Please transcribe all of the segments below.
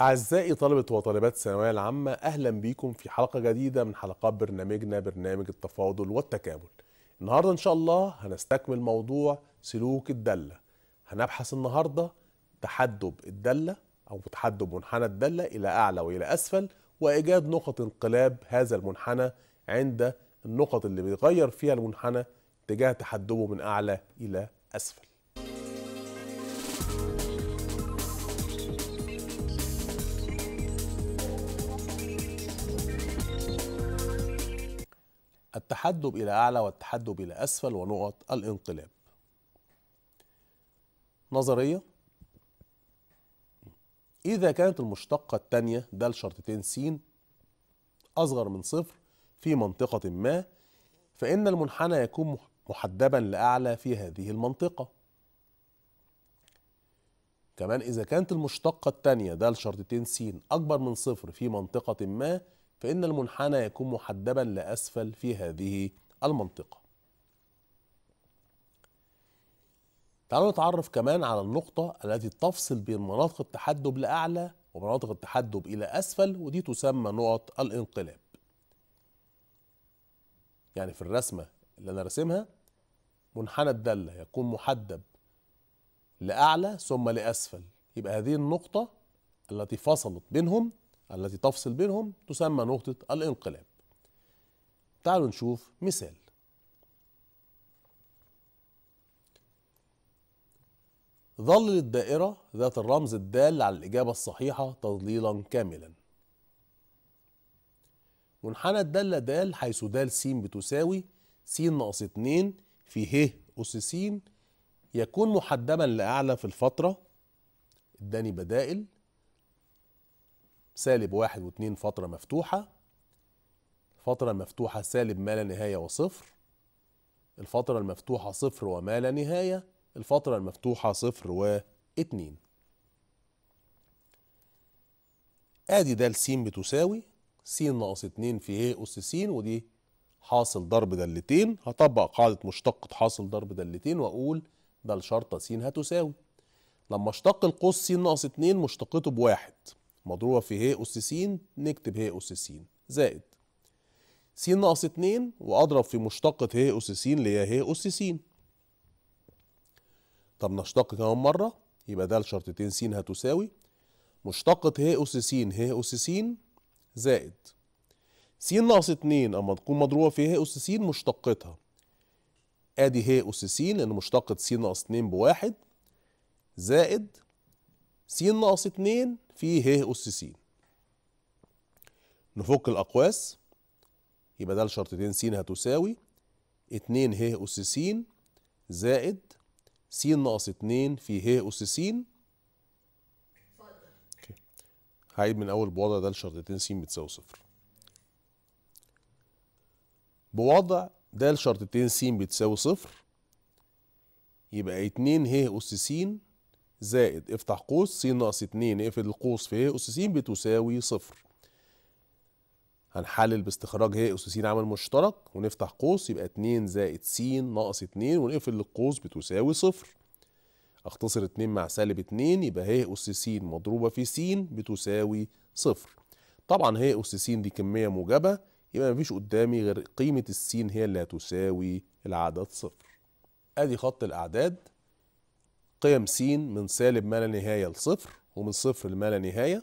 أعزائي طلبة وطالبات الثانوية العامة أهلا بيكم في حلقة جديدة من حلقات برنامجنا برنامج التفاضل والتكامل. النهاردة إن شاء الله هنستكمل موضوع سلوك الدالة هنبحث النهاردة تحدب الدالة أو تحدب منحنى الدالة إلى أعلى وإلى أسفل وإيجاد نقط انقلاب هذا المنحنى عند النقط اللي بيغير فيها المنحنى اتجاه تحدبه من أعلى إلى أسفل. التحدب إلى أعلى والتحدب إلى أسفل ونقط الانقلاب. نظرية. إذا كانت المشتقة الثانية د شرطتين س أصغر من صفر في منطقة ما فإن المنحنى يكون محدبا لأعلى في هذه المنطقة. كمان إذا كانت المشتقة الثانية د شرطتين س أكبر من صفر في منطقة ما فإن المنحنى يكون محدبا لأسفل في هذه المنطقة. تعالوا نتعرف كمان على النقطة التي تفصل بين مناطق التحدب لأعلى ومناطق التحدب إلى أسفل ودي تسمى نقط الانقلاب. يعني في الرسمة اللي أنا راسمها منحنى الدالة يكون محدب لأعلى ثم لأسفل. يبقى هذه النقطة التي فصلت بينهم التي تفصل بينهم تسمى نقطة الانقلاب. تعالوا نشوف مثال. ظلل الدائرة ذات الرمز الدال على الإجابة الصحيحة تضليلا كاملا. منحنى الدالة د حيث د س بتساوي س ناقص 2 في ه أس س يكون محدبا لأعلى في الفترة. اداني بدائل. سالب واحد واتنين فترة مفتوحة الفترة المفتوحة سالب ما لا نهاية وصفر الفترة المفتوحة صفر وما لا نهاية الفترة المفتوحة صفر واتنين. آدي د س بتساوي س ناقص اتنين في ه أس س ودي حاصل ضرب دالتين. هطبق قاعدة مشتقة حاصل ضرب دالتين وأقول ده الشرطة س هتساوي. لما اشتق القوس س ناقص اتنين مشتقته بواحد. مضروبة في ه أس س نكتب ه أس س. زائد. س ناقص اتنين وأضرب في مشتقة ه أس س اللي هي ه أس س. طب نشتق كمان مرة. يبقى ده شرطتين س هتساوي. مشتقة ه أس س ه أس س. زائد. س ناقص اتنين أما تكون مضروبة في ه أس س مشتقتها. أدي ه أس س لأن مشتقة س ناقص اتنين بواحد. زائد. س ناقص اتنين في ه أس س نفك الأقواس. يبقى ده شرطتين س هتساوي. اتنين ه أس س زائد س ناقص اتنين في ه أس س هعيد من أول بوضع. ده شرطتين س بتساوي صفر. بوضع. ده شرطتين س بتساوي صفر. يبقى اتنين ه أس س زائد افتح قوس س ناقص اتنين اقفل القوس في ه أس س بتساوي صفر. هنحلل باستخراج ه أس س عامل مشترك ونفتح قوس يبقى اتنين زائد س ناقص اتنين ونقفل القوس بتساوي صفر. اختصر اتنين مع سالب اتنين يبقى ه أس س مضروبة في س بتساوي صفر. طبعا ه أس س دي كمية موجبة يبقى مفيش قدامي غير قيمة السين هي اللي هتساوي العدد صفر. أدي خط الأعداد. قيم س من سالب ما لا نهاية لصفر ومن صفر لما لا نهاية.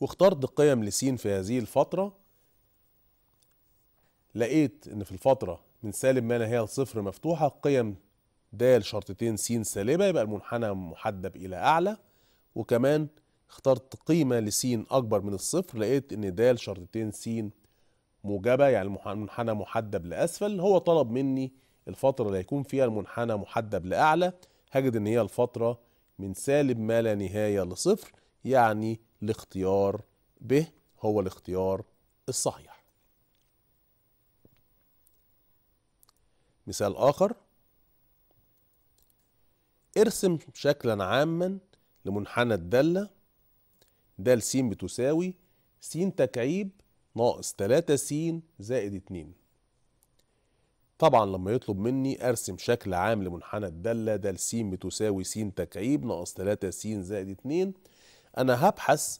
واخترت قيم لس في هذه الفترة. لقيت إن في الفترة من سالب ما لا نهاية لصفر مفتوحة قيم د شرطتين س سالبة يبقى المنحنى محدب إلى أعلى. وكمان اخترت قيمة لس أكبر من الصفر لقيت إن د شرطتين س موجبة يعني المنحنى محدب لأسفل. هو طلب مني الفترة اللي هيكون فيها المنحنى محدب لأعلى هجد إن هي الفترة من سالب ما لا نهاية لصفر يعني الاختيار ب هو الاختيار الصحيح. مثال آخر. ارسم شكلا عاما لمنحنى الدالة. د س بتساوي س تكعيب ناقص 3 س زائد 2 طبعا لما يطلب مني أرسم شكل عام لمنحنى الدالة د س بتساوي س تكعيب ناقص 3 س زائد 2 أنا هبحث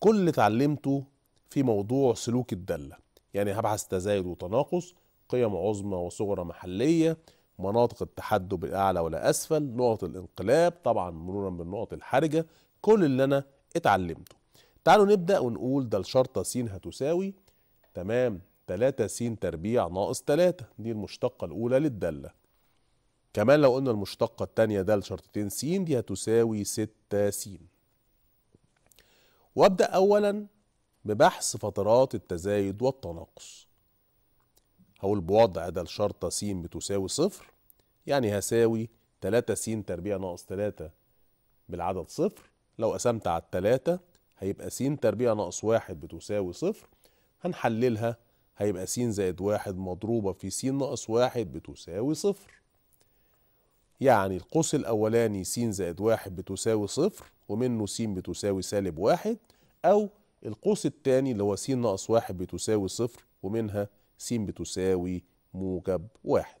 كل اللي اتعلمته في موضوع سلوك الدالة. يعني هبحث تزايد وتناقص قيم عظمى وصغرى محلية مناطق التحدب الأعلى ولا أسفل نقط الانقلاب طبعا مرورا بالنقط الحرجة كل اللي أنا اتعلمته. تعالوا نبدأ ونقول ده الشرطة س هتساوي تمام. 3 س تربيع ناقص 3 دي المشتقة الأولى للدالة. كمان لو قلنا المشتقة التانية ده لشرطتين س دي هتساوي 6 س وأبدأ أولا ببحث فترات التزايد والتناقص. هقول بوضع ده الشرطة س بتساوي صفر يعني هساوي 3 س تربيع ناقص 3 بالعدد صفر. لو قسمت على التلاتة هيبقى س تربيع ناقص واحد بتساوي صفر. هنحللها هيبقى س زائد واحد مضروبة في س ناقص واحد بتساوي صفر. يعني القوس الأولاني س زائد واحد بتساوي صفر ومنه س بتساوي سالب واحد أو القوس التاني اللي هو س ناقص واحد بتساوي صفر ومنها س بتساوي موجب واحد.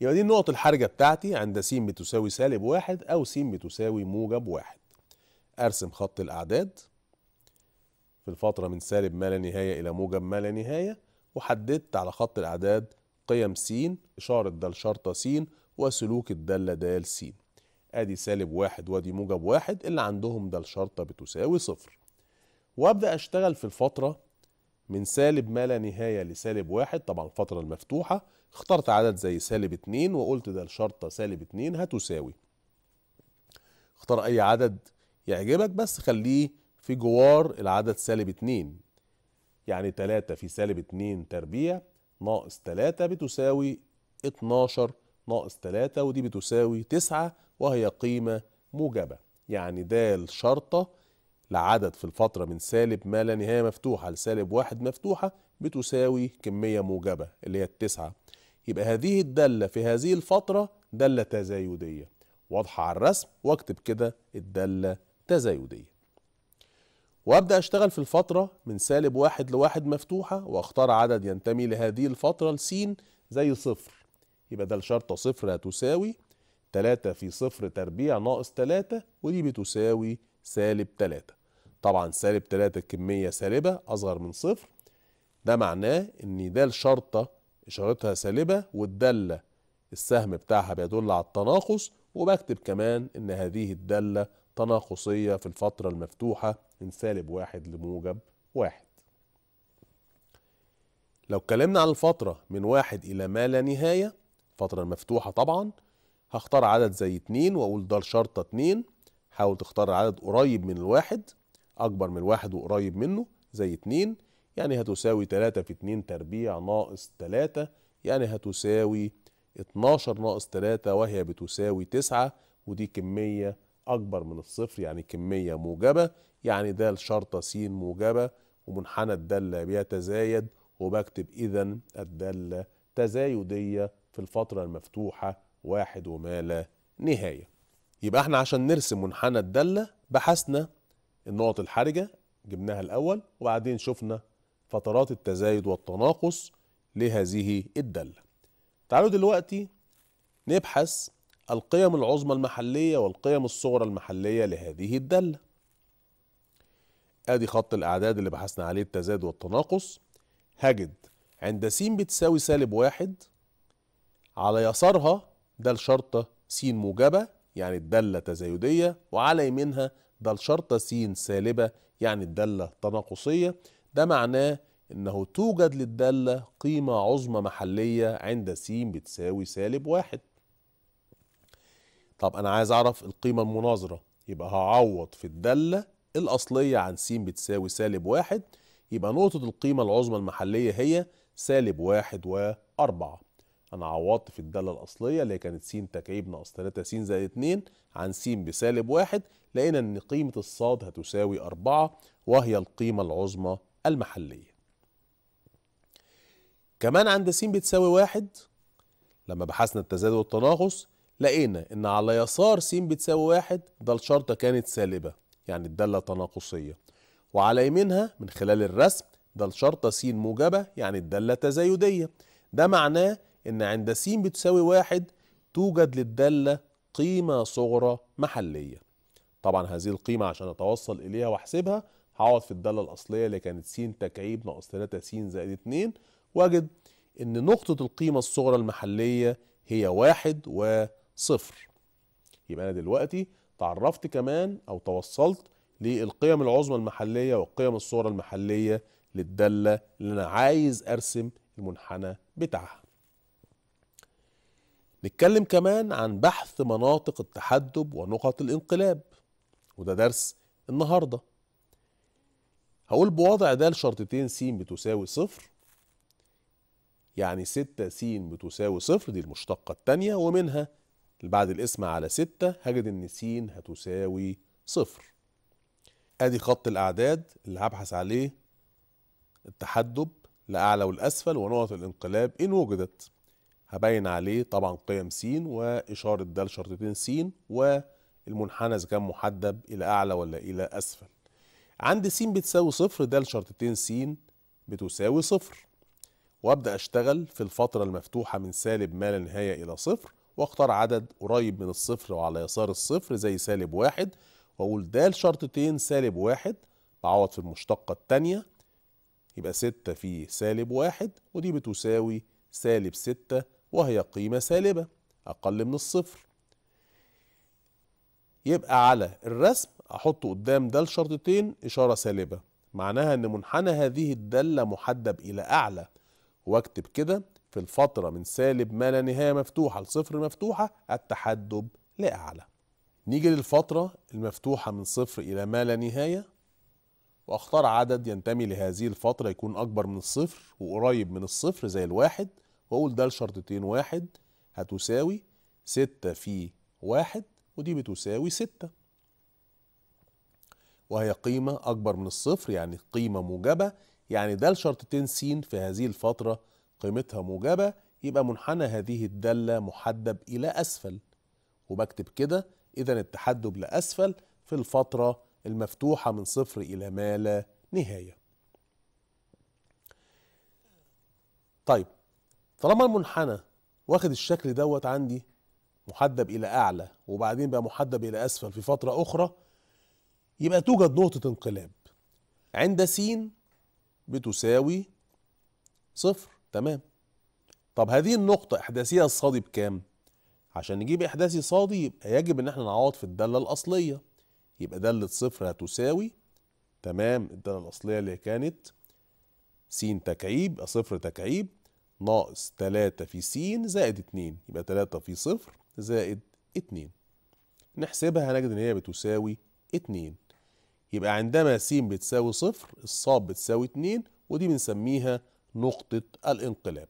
يبقى دي النقط الحرجة بتاعتي عند س بتساوي سالب واحد أو س بتساوي موجب واحد. أرسم خط الأعداد. في الفترة من سالب ما لا نهاية إلى موجب ما لا نهاية وحددت على خط الأعداد قيم س إشارة د شرطة س وسلوك الدالة د س آدي سالب واحد وآدي موجب واحد اللي عندهم ده الشرطة بتساوي صفر. وأبدأ أشتغل في الفترة من سالب ما لا نهاية لسالب واحد طبعا الفترة المفتوحة اخترت عدد زي سالب اتنين وقلت ده الشرطة سالب اتنين هتساوي. اختار أي عدد يعجبك بس خليه في جوار العدد سالب اتنين. يعني تلاتة في سالب اتنين تربيع ناقص تلاتة بتساوي اتناشر ناقص تلاتة ودي بتساوي تسعة وهي قيمة موجبة. يعني د شرطة لعدد في الفترة من سالب ما لا نهاية مفتوحة لسالب واحد مفتوحة بتساوي كمية موجبة اللي هي التسعة. يبقى هذه الدالة في هذه الفترة دالة تزايدية. واضحة على الرسم واكتب كده الدالة تزايدية. وأبدأ أشتغل في الفترة من سالب واحد لواحد مفتوحة وأختار عدد ينتمي لهذه الفترة لسين زي صفر. يبقى ده الشرطة صفر هتساوي تلاتة في صفر تربيع ناقص تلاتة ودي بتساوي سالب تلاتة. طبعا سالب تلاتة كمية سالبة أصغر من صفر. ده معناه إن ده الشرطة إشارتها سالبة والدالة السهم بتاعها بيدل على التناقص وبكتب كمان إن هذه الدالة تناقصية في الفترة المفتوحة من سالب واحد لموجب واحد. لو اتكلمنا عن الفترة من واحد إلى ما لا نهاية الفترة المفتوحة طبعا هختار عدد زي اتنين وأقول ده الشرطة اتنين. حاول تختار عدد قريب من الواحد أكبر من الواحد وقريب منه زي اتنين. يعني هتساوي تلاتة في اتنين تربيع ناقص تلاتة. يعني هتساوي اتناشر ناقص تلاتة وهي بتساوي تسعة ودي كمية أكبر من الصفر يعني كمية موجبة يعني ده الشرطة س موجبة ومنحنى الدالة بيتزايد وبكتب إذا الدالة تزايدية في الفترة المفتوحة واحد وما لا نهاية. يبقى إحنا عشان نرسم منحنى الدالة بحثنا النقط الحرجة جبناها الأول وبعدين شفنا فترات التزايد والتناقص لهذه الدالة. تعالوا دلوقتي نبحث القيم العظمى المحلية والقيم الصغرى المحلية لهذه الدالة آدي خط الأعداد اللي بحثنا عليه التزايد والتناقص. هجد عند س بتساوي سالب واحد على يسارها ده الشرطة س موجبة يعني الدالة تزايدية وعلى يمينها ده الشرطة س سالبة يعني الدالة تناقصية. ده معناه إنه توجد للدالة قيمة عظمى محلية عند س بتساوي سالب واحد. طب أنا عايز أعرف القيمة المناظرة. يبقى هعوض في الدالة الأصلية عن س بتساوي سالب واحد. يبقى نقطة القيمة العظمى المحلية هي سالب واحد وأربعة. أنا عوضت في الدالة الأصلية اللي كانت س تكعيب ناقص تلاتة س زائد اتنين عن س بسالب واحد. لقينا إن قيمة الصاد هتساوي أربعة وهي القيمة العظمى المحلية. كمان عند س بتساوي واحد لما بحثنا التزايد والتناقص لقينا إن على يسار س بتساوي واحد ده الشرطة كانت سالبة يعني الدالة تناقصية. وعلى يمينها من خلال الرسم ده الشرطة س موجبة يعني الدالة تزايدية. ده معناه إن عند س بتساوي واحد توجد للدالة قيمة صغرى محلية. طبعا هذه القيمة عشان أتوصل إليها وأحسبها هقعد في الدالة الأصلية اللي كانت س تكعيب ناقص 3 س زائد 2 وأجد إن نقطة القيمة الصغرى المحلية هي واحد وصفر يبقى أنا دلوقتي تعرفت كمان أو توصلت للقيم العظمى المحلية والقيم الصغرى المحلية للدالة اللي أنا عايز أرسم المنحنى بتاعها. نتكلم كمان عن بحث مناطق التحدب ونقط الانقلاب وده درس النهاردة. هقول بوضع د شرطتين س بتساوي صفر يعني ستة س بتساوي صفر دي المشتقة التانية ومنها بعد الاسم على ستة هجد إن س هتساوي صفر. آدي خط الأعداد اللي هبحث عليه التحدب لأعلى والأسفل ونقط الانقلاب إن وجدت. هبين عليه طبعا قيم س وإشارة د شرطتين س والمنحنى إذا كان محدب إلى أعلى ولا إلى أسفل. عندي س بتساوي صفر د شرطتين س بتساوي صفر. وأبدأ أشتغل في الفترة المفتوحة من سالب ما لا نهاية إلى صفر. واختار عدد قريب من الصفر وعلى يسار الصفر زي سالب واحد وأقول د شرطتين سالب واحد بعوض في المشتقة الثانية يبقى ستة في سالب واحد ودي بتساوي سالب ستة وهي قيمة سالبة أقل من الصفر. يبقى على الرسم أحط قدام ده الشرطتين إشارة سالبة معناها أن منحنى هذه الدالة محدب إلى أعلى. وأكتب كده الفترة من سالب ما لا نهاية مفتوحة لصفر مفتوحة التحدب لأعلى نيجي للفترة المفتوحة من صفر إلى ما لا نهاية وأختار عدد ينتمي لهذه الفترة يكون أكبر من الصفر وقريب من الصفر زي الواحد وأقول ده لشرطتين واحد هتساوي ستة في واحد ودي بتساوي ستة. وهي قيمة أكبر من الصفر يعني قيمة موجبة يعني ده لشرطتين س في هذه الفترة قيمتها موجبة يبقى منحنى هذه الدالة محدب إلى أسفل. وبكتب كده إذا التحدب لأسفل في الفترة المفتوحة من صفر إلى ما لا نهاية. طيب طالما المنحنى واخد الشكل دوت عندي محدب إلى أعلى وبعدين بقى محدب إلى أسفل في فترة أخرى يبقى توجد نقطة انقلاب. عند س بتساوي صفر. تمام. طب هذه النقطة إحداثيها الصادي بكام؟ عشان نجيب إحداثي صادي يبقى يجب إن إحنا نعوض في الدالة الأصلية. يبقى دالة صفر هتساوي تمام الدالة الأصلية اللي كانت س تكعيب يبقى صفر تكعيب ناقص تلاتة في س زائد اتنين يبقى تلاتة في صفر زائد اتنين. نحسبها هنجد إن هي بتساوي اتنين. يبقى عندما س بتساوي صفر الصاد بتساوي اتنين ودي بنسميها نقطة الانقلاب.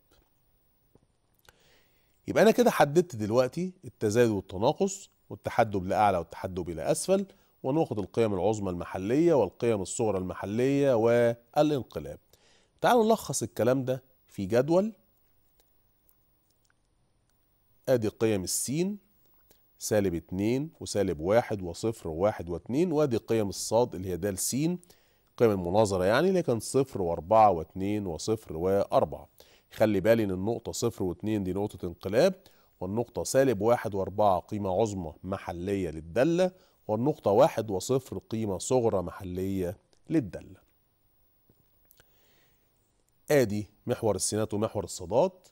يبقى أنا كده حددت دلوقتي التزايد والتناقص والتحدب لأعلى والتحدب إلى أسفل وناخد القيم العظمى المحلية والقيم الصغرى المحلية والانقلاب. تعالوا نلخص الكلام ده في جدول. أدي قيم السين سالب اتنين وسالب واحد وصفر وواحد واتنين وأدي قيم الصاد اللي هي د س قيم المناظرة يعني اللي كانت صفر وأربعة واتنين وصفر وأربعة. خلي بالي إن النقطة صفر واتنين دي نقطة انقلاب والنقطة سالب واحد وأربعة قيمة عظمى محلية للدالة والنقطة واحد وصفر قيمة صغرى محلية للدالة آدي محور السينات ومحور الصادات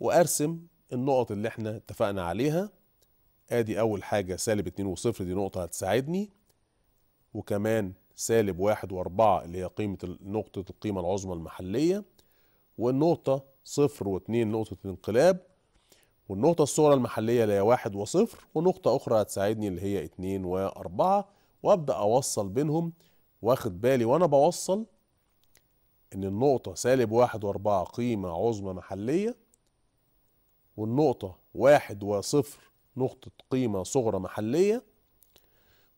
وأرسم النقط اللي إحنا اتفقنا عليها. آدي أول حاجة سالب اتنين وصفر دي نقطة هتساعدني. وكمان سالب واحد وأربعة اللي هي قيمة نقطة القيمة العظمى المحلية والنقطة صفر واتنين نقطة الانقلاب والنقطة الصغرى المحلية اللي هي واحد وصفر ونقطة أخرى هتساعدني اللي هي اتنين وأربعة وأبدأ أوصل بينهم واخد بالي وأنا بوصل إن النقطة سالب واحد وأربعة قيمة عظمى محلية والنقطة واحد وصفر نقطة قيمة صغرى محلية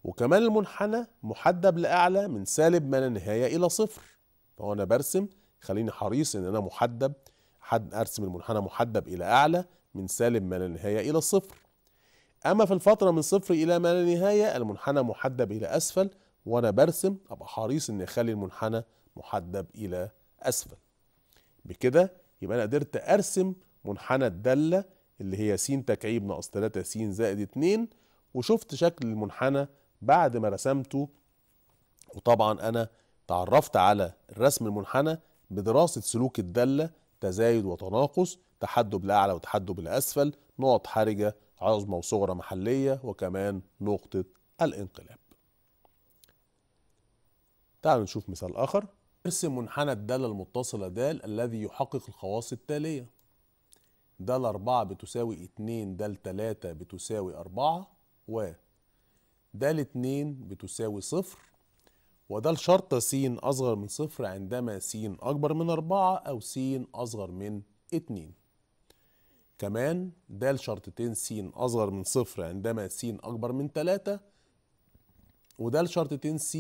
وكمان المنحنى محدب لأعلى من سالب ما لا نهاية إلى صفر. فهو أنا برسم خليني حريص إن أنا محدب حد أرسم المنحنى محدب إلى أعلى من سالب ما لا نهاية إلى صفر. أما في الفترة من صفر إلى ما لا نهاية المنحنى محدب إلى أسفل وأنا برسم أبقى حريص إني أخلي المنحنى محدب إلى أسفل. بكده يبقى أنا قدرت أرسم منحنى الدالة اللي هي س تكعيب ناقص 3 س زائد 2 وشفت شكل المنحنى بعد ما رسمته. وطبعا أنا تعرفت على الرسم المنحنى بدراسة سلوك الدالة تزايد وتناقص تحدب لأعلى وتحدب لأسفل نقط حرجة عظمى وصغرى محلية وكمان نقطة الانقلاب. تعالوا نشوف مثال آخر. ارسم منحنى الدالة المتصلة د الذي يحقق الخواص التالية. د أربعة بتساوي اتنين د تلاتة بتساوي أربعة و د اتنين بتساوي صفر وده الشرط س أصغر من صفر عندما س أكبر من أربعة أو س أصغر من اتنين كمان د شرطتين س أصغر من صفر عندما س أكبر من تلاتة وده شرطتين س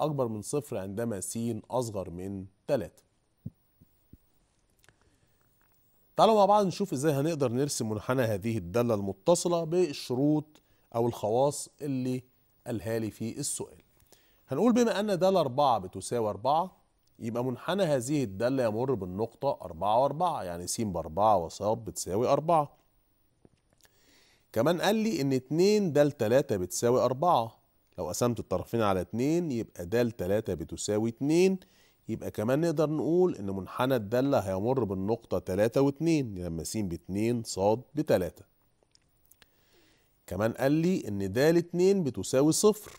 أكبر من صفر عندما س أصغر من تلاتة تعالوا مع بعض نشوف إزاي هنقدر نرسم منحنى هذه الدالة المتصلة بالشروط أو الخواص اللي قالها لي في السؤال. هنقول بما أن دالة أربعة بتساوي أربعة يبقى منحنى هذه الدالة يمر بالنقطة أربعة وأربعة يعني س بأربعة وص بتساوي أربعة. كمان قال لي إن اتنين دال تلاتة بتساوي أربعة. لو قسمت الطرفين على اتنين يبقى د تلاتة بتساوي اتنين. يبقى كمان نقدر نقول إن منحنى الدالة هيمر بالنقطة تلاتة واتنين لما س باتنين ص بتلاتة. كمان قال لي إن د اتنين بتساوي صفر.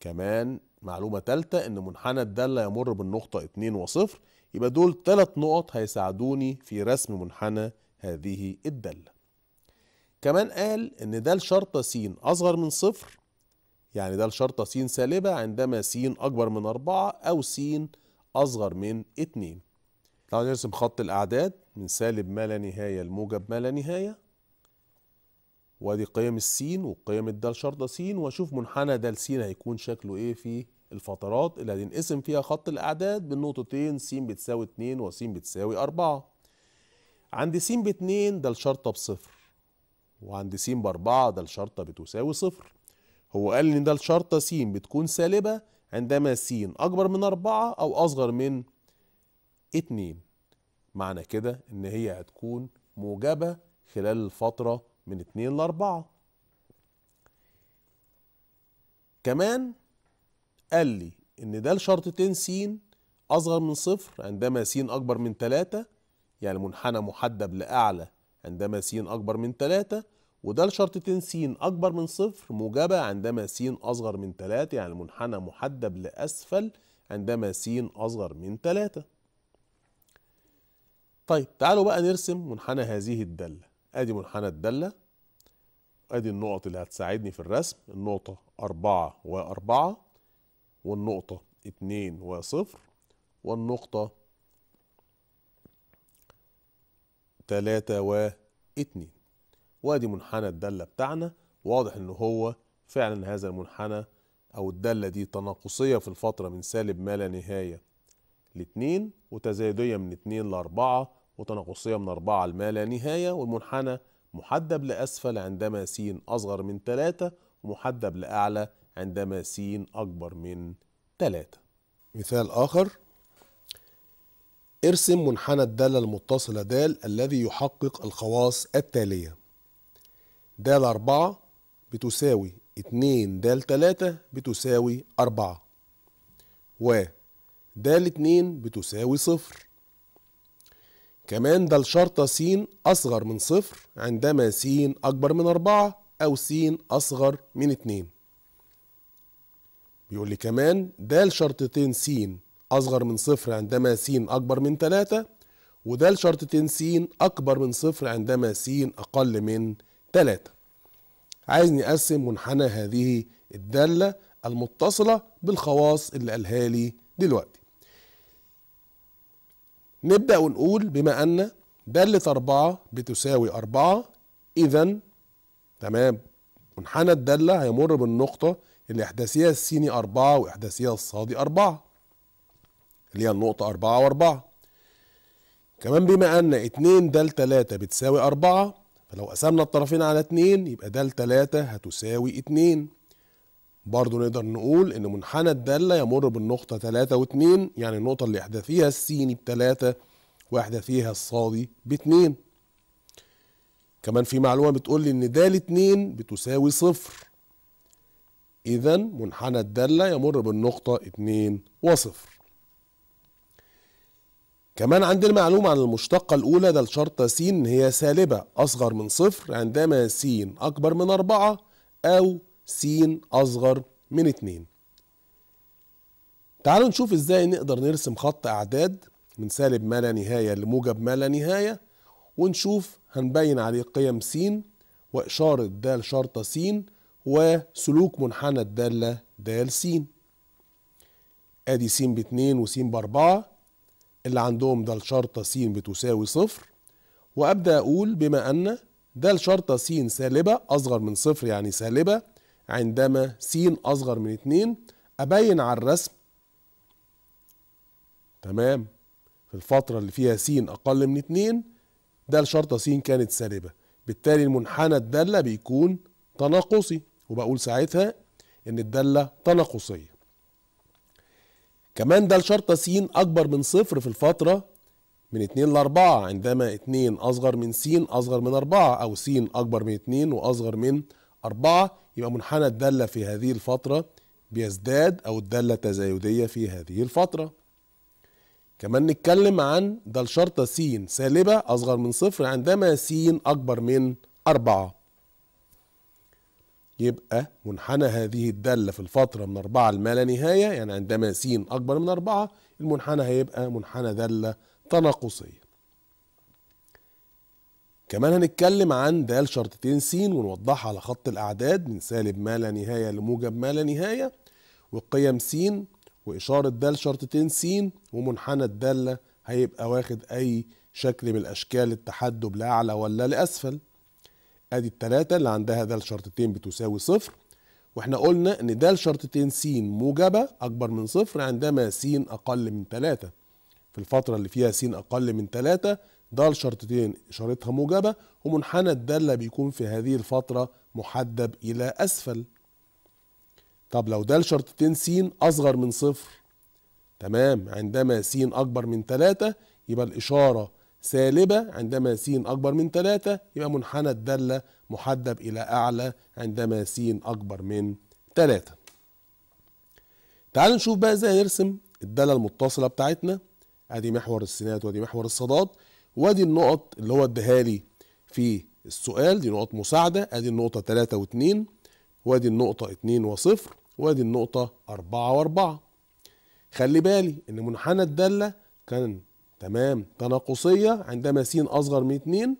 كمان معلومة تالتة إن منحنى الدالة يمر بالنقطة اتنين وصفر يبقى دول تلات نقط هيساعدوني في رسم منحنى هذه الدالة. كمان قال إن د شرطة س أصغر من صفر يعني ده الشرطة س سالبة عندما س أكبر من أربعة أو س أصغر من اتنين. تعالوا نرسم خط الأعداد من سالب ما لا نهاية لموجب ما لا نهاية. وادي قيم السين وقيم الدال شرطة س وأشوف منحنى د س هيكون شكله إيه في الفترات اللي هنقسم فيها خط الأعداد بالنقطتين س بتساوي اتنين وس بتساوي أربعة. عند س باتنين ده الشرطة بصفر وعند س بأربعة ده الشرطة بتساوي صفر. هو قال إن ده الشرطة س بتكون سالبة عندما س أكبر من أربعة أو أصغر من اتنين. معنى كده إن هي هتكون موجبة خلال الفترة من اتنين لأربعة. كمان قال لي إن ده الشرطتين س أصغر من صفر عندما س أكبر من تلاتة يعني منحنى محدب لأعلى عندما س أكبر من تلاتة وده لشرطتين س أكبر من صفر موجبة عندما س أصغر من تلاتة يعني المنحنى محدب لأسفل عندما س أصغر من تلاتة. طيب تعالوا بقى نرسم منحنى هذه الدالة أدي منحنى الدالة أدي النقط اللي هتساعدني في الرسم النقطة أربعة وأربعة والنقطة اتنين وصفر والنقطة تلاتة واتنين. وادي منحنى الدالة بتاعنا. واضح إن هو فعلا هذا المنحنى أو الدالة دي تناقصية في الفترة من سالب ما لا نهاية لاتنين وتزايدية من اتنين لأربعة وتناقصية من أربعة لما لا نهاية. والمنحنى محدب لأسفل عندما س أصغر من تلاتة ومحدب لأعلى عندما س أكبر من تلاتة. مثال آخر. إرسم منحنى الدالة المتصلة د الذي يحقق الخواص التالية. د أربعة بتساوي اتنين د تلاتة بتساوي أربعة. و د اتنين بتساوي صفر. كمان ده الشرطة س أصغر من صفر عندما س أكبر من أربعة أو س أصغر من اتنين. بيقول لي كمان ده الشرطتين س أصغر من صفر عندما س أكبر من تلاتة وده الشرطتين س أكبر من صفر عندما س أقل من تلاتة. عايزني أقسم منحنى هذه الدالة المتصلة بالخواص اللي قالها لي دلوقتي. نبدأ ونقول بما أن دالة أربعة بتساوي أربعة. إذا تمام. منحنى الدالة هيمر بالنقطة اللي إحداثيها السيني أربعة وإحداثيها الصادي أربعة اللي هي النقطة أربعة وأربعة. كمان بما أن اتنين دال تلاتة بتساوي أربعة فلو قسمنا الطرفين على اتنين يبقى دال تلاتة هتساوي اتنين. برضو نقدر نقول إن منحنى الدالة يمر بالنقطة تلاتة واتنين يعني النقطة اللي احداثيها السيني بتلاتة واحداثيها الصادي باتنين. كمان في معلومة بتقول لي إن د اتنين بتساوي صفر. إذا منحنى الدالة يمر بالنقطة اتنين وصفر. كمان عندنا معلومة عن المشتقة الأولى ده الشرطة س هي سالبة أصغر من صفر عندما س أكبر من أربعة أو س أصغر من اتنين. تعالوا نشوف إزاي نقدر نرسم خط أعداد من سالب ما لا نهاية لموجب ما لا نهاية ونشوف هنبين عليه قيم س وإشارة د شرطة س وسلوك منحنى الدالة د س آدي س باتنين وس بأربعة اللي عندهم د شرطة س بتساوي صفر وأبدأ أقول بما أن د شرطة س سالبة أصغر من صفر يعني سالبة عندما س أصغر من اتنين أبين على الرسم. تمام؟ في الفترة اللي فيها س أقل من اتنين د شرطة س كانت سالبة. بالتالي المنحنى الدالة بيكون تناقصي. وبقول ساعتها إن الدالة تناقصية. كمان ده شرطة س أكبر من صفر في الفترة من اتنين لأربعة عندما اتنين أصغر من س أصغر من أربعة أو س أكبر من اتنين وأصغر من أربعة يبقى منحنى الدالة في هذه الفترة بيزداد أو الدالة تزايدية في هذه الفترة. كمان نتكلم عن ده الشرطة س سالبة أصغر من صفر عندما س أكبر من أربعة. يبقى منحنى هذه الدالة في الفترة من أربعة لما لا نهاية يعني عندما س أكبر من أربعة المنحنى هيبقى منحنى دالة تناقصية. كمان هنتكلم عن د شرطتين س ونوضحها على خط الأعداد من سالب ما لا نهاية لموجب ما لا نهاية والقيم س وإشارة د شرطتين س ومنحنى الدالة هيبقى واخد أي شكل من الأشكال التحدب لأعلى ولا لأسفل. أدي التلاتة اللي عندها د شرطتين بتساوي صفر وإحنا قلنا إن د شرطتين س موجبة أكبر من صفر عندما س أقل من تلاتة. في الفترة اللي فيها س أقل من تلاتة د شرطتين إشارتها موجبة ومنحنى الدالة بيكون في هذه الفترة محدب إلى أسفل. طب لو د شرطتين س أصغر من صفر تمام عندما س أكبر من تلاتة يبقى الإشارة سالبة عندما س أكبر من 3 يبقى منحنى الدالة محدب إلى أعلى عندما س أكبر من 3 تعالوا نشوف بقى إزاي نرسم الدالة المتصلة بتاعتنا. أدي محور السينات وأدي محور الصادات وادي النقط اللي هو اداها لي في السؤال دي نقط مساعدة ادي النقطة 3 و2 وادي النقطة 2 و0 وادي النقطة 4 و4 خلي بالي إن منحنى الدالة كان تمام تناقصية عندما س أصغر من اتنين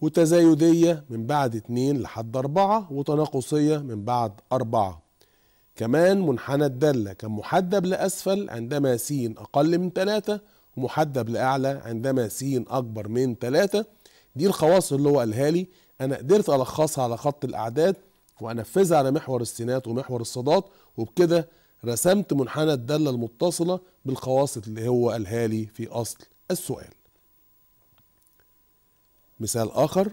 وتزايدية من بعد اتنين لحد أربعة وتناقصية من بعد أربعة. كمان منحنى الدالة كان محدب لأسفل عندما س أقل من تلاتة ومحدب لأعلى عندما س أكبر من تلاتة. دي الخواص اللي هو قالها لي. أنا قدرت ألخصها على خط الأعداد وأنفذها على محور السينات ومحور الصادات وبكده رسمت منحنى الدالة المتصلة بالخواص اللي هو قالها لي في أصل السؤال. مثال آخر.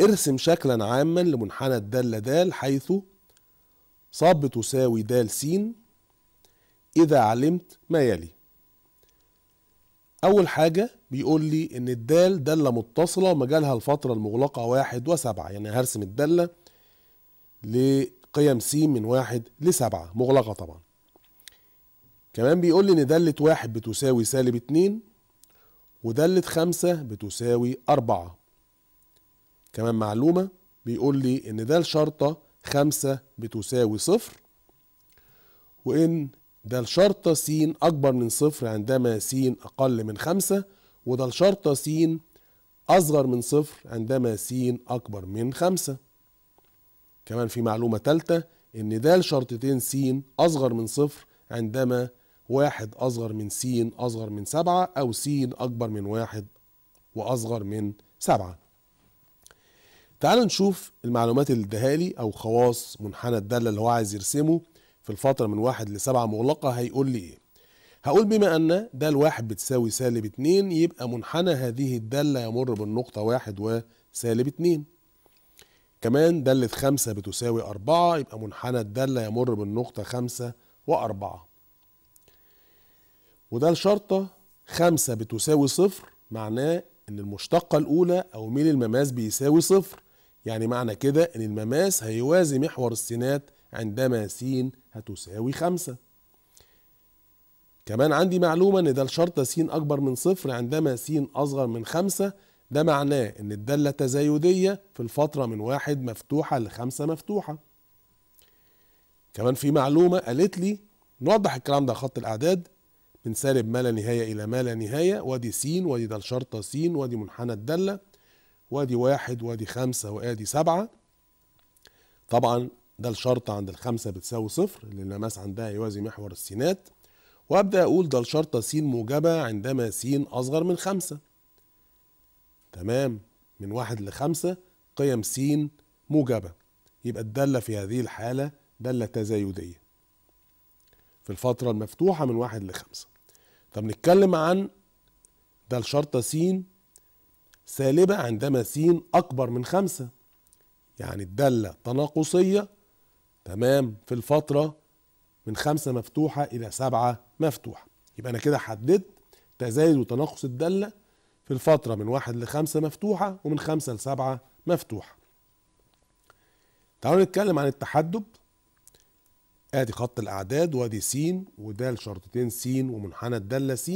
ارسم شكلا عاما لمنحنى الدالة د حيث ص بتساوي د س إذا علمت ما يلي. أول حاجة بيقول لي إن الدال دالة متصلة ومجالها الفترة المغلقة واحد وسبعة يعني هرسم الدالة لقيم س من واحد لسبعة مغلقة طبعا. كمان بيقول لي إن دالة واحد بتساوي سالب اتنين ودالة خمسة بتساوي أربعة. كمان معلومة بيقول لي إن ده شرطة خمسة بتساوي صفر وإن ده الشرطة س أكبر من صفر عندما س أقل من خمسة وده الشرطة س أصغر من صفر عندما س أكبر من خمسة. كمان في معلومة تالتة إن ده شرطتين س أصغر من صفر عندما واحد أصغر من س أصغر من سبعة أو س أكبر من واحد وأصغر من سبعة. تعالوا نشوف المعلومات اللي اداها لي أو خواص منحنى الدالة اللي هو عايز يرسمه في الفترة من واحد لسبعة مغلقة هيقول لي إيه؟ هقول بما أن ده الواحد بتساوي سالب اتنين يبقى منحنى هذه الدالة يمر بالنقطة واحد وسالب اتنين. كمان دالة خمسة بتساوي أربعة يبقى منحنى الدالة يمر بالنقطة خمسة وأربعة. وده الشرطة خمسة بتساوي صفر معناه إن المشتقة الأولى أو ميل المماس بيساوي صفر. يعني معنى كده إن المماس هيوازي محور السينات عندما س هتساوي خمسة. كمان عندي معلومة إن ده الشرط س أكبر من صفر عندما س أصغر من خمسة. ده معناه إن الدالة تزايدية في الفترة من واحد مفتوحة لخمسة مفتوحة. كمان في معلومة قالت لي نوضح الكلام ده خط الأعداد. من سالب ما لا نهاية إلى ما لا نهاية وادي س وادي ده الشرطة س وادي منحنى الدالة وادي واحد وادي خمسة وادي سبعة. طبعا ده الشرطة عند الخمسة بتساوي صفر اللي المماس عندها يوازي محور السينات. وأبدأ أقول ده الشرطة س موجبة عندما س أصغر من خمسة. تمام من واحد لخمسة قيم س موجبة. يبقى الدالة في هذه الحالة دالة تزايدية. في الفترة المفتوحة من واحد لخمسة. طب نتكلم عن ده الشرطة س سالبة عندما س أكبر من خمسة. يعني الدالة تناقصية تمام في الفترة من خمسة مفتوحة إلى سبعة مفتوحة. يبقى أنا كده حددت تزايد وتناقص الدالة في الفترة من واحد لخمسة مفتوحة ومن خمسة لسبعة مفتوحة. تعالوا نتكلم عن التحدب. آدي خط الأعداد وادي س وده شرطتين س ومنحنى الدالة س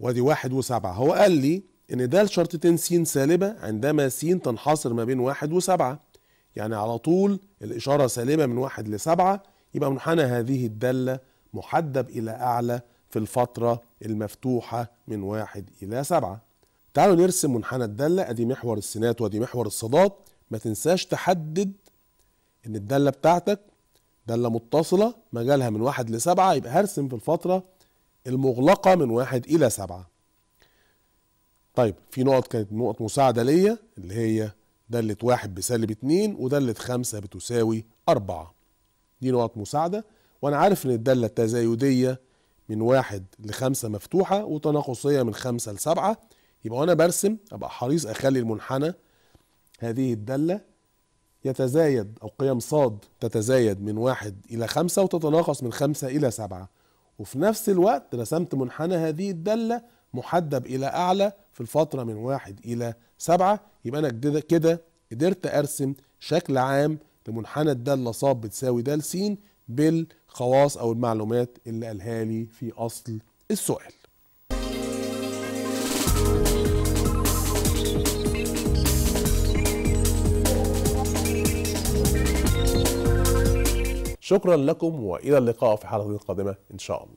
وادي واحد وسبعة. هو قال لي إن ده شرطتين س سالبة عندما س تنحصر ما بين واحد وسبعة. يعني على طول الإشارة سالبة من واحد لسبعة يبقى منحنى هذه الدالة محدب إلى أعلى في الفترة المفتوحة من واحد إلى سبعة. تعالوا نرسم منحنى الدالة. أدي محور السينات وأدي محور الصادات ما تنساش تحدد إن الدالة بتاعتك دالة متصلة مجالها من واحد لسبعة. يبقى هرسم في الفترة المغلقة من واحد إلى سبعة. طيب في نقط كانت نقط مساعدة ليا اللي هي دالة واحد بسالب اتنين ودالة خمسة بتساوي أربعة. دي نقط مساعدة. وأنا عارف إن الدالة التزايدية من واحد لخمسة مفتوحة وتناقصية من خمسة لسبعة. يبقى وأنا برسم أبقى حريص أخلي المنحنى هذه الدالة يتزايد أو قيم صاد تتزايد من واحد إلى خمسة وتتناقص من خمسة إلى سبعة. وفي نفس الوقت رسمت منحنى هذه الدالة محدب إلى أعلى في الفترة من واحد إلى سبعة. يبقى أنا كده قدرت أرسم شكل عام لمنحنى الدالة صاد بتساوي د س بالخواص أو المعلومات اللي قالها لي في أصل السؤال. شكرا لكم وإلى اللقاء في حلقة قادمة إن شاء الله.